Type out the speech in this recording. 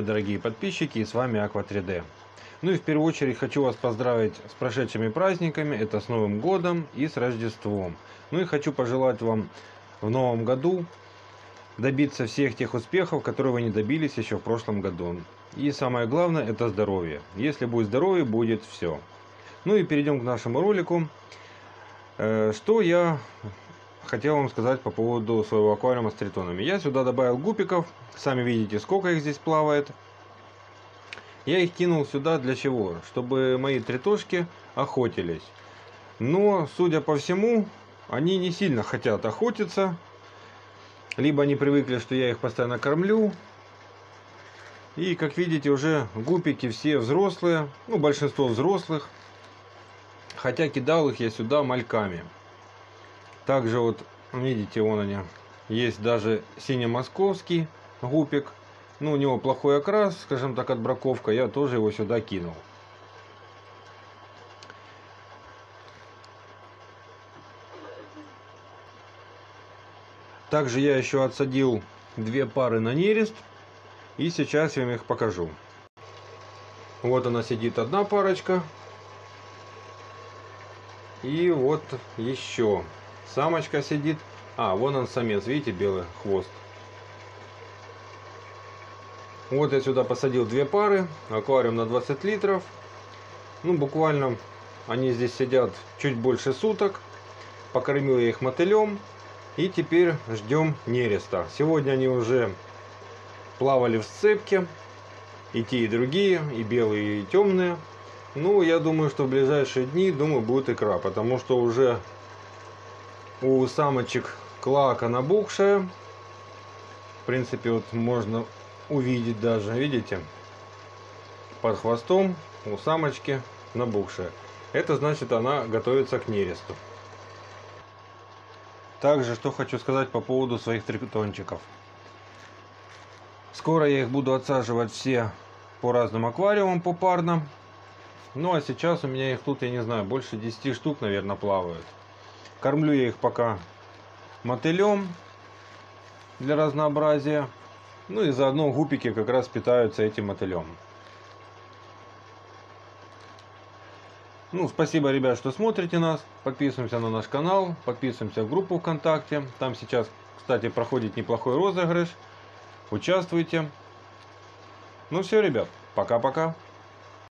дорогие подписчики, с вами Аква 3D. Ну и в первую очередь хочу вас поздравить с прошедшими праздниками, это с Новым Годом и с Рождеством. Ну и хочу пожелать вам в Новом году добиться всех тех успехов, которые вы не добились еще в прошлом году. И самое главное это здоровье. Если будет здоровье, будет все. Ну и перейдем к нашему ролику. Э, что я хотел вам сказать по поводу своего аквариума с тритонами. Я сюда добавил гупиков. Сами видите, сколько их здесь плавает. Я их кинул сюда для чего? Чтобы мои тритошки охотились. Но, судя по всему, они не сильно хотят охотиться. Либо они привыкли, что я их постоянно кормлю. И, как видите, уже гупики все взрослые. Ну, большинство взрослых. Хотя кидал их я сюда мальками. Также вот, видите, вон они. Есть даже сине-московский гупик. Ну, у него плохой окрас, скажем так, отбраковка. Я тоже его сюда кинул. Также я еще отсадил две пары на нерест. И сейчас я вам их покажу. Вот она сидит одна парочка. И вот еще. Самочка сидит. А, вон он самец, видите, белый хвост. Вот я сюда посадил две пары, аквариум на 20 литров. Ну, буквально они здесь сидят чуть больше суток. Покормил я их мотылем. И теперь ждем нереста. Сегодня они уже плавали в сцепке. И те, и другие, и белые, и темные. Ну, я думаю, что в ближайшие дни, думаю, будет икра. Потому что уже у самочек клака набухшая. В принципе, вот можно увидеть даже, видите, под хвостом у самочки набухшая. Это значит, она готовится к нересту. Также, что хочу сказать по поводу своих тритончиков. Скоро я их буду отсаживать все по разным аквариумам попарно. Ну а сейчас у меня их тут, я не знаю, больше 10 штук, наверное, плавают. Кормлю я их пока мотылем для разнообразия. Ну и заодно гупики как раз питаются этим мотылем. Ну, спасибо, ребят, что смотрите нас. Подписываемся на наш канал, подписываемся в группу ВКонтакте. Там сейчас, кстати, проходит неплохой розыгрыш. Участвуйте. Ну все, ребят, пока-пока.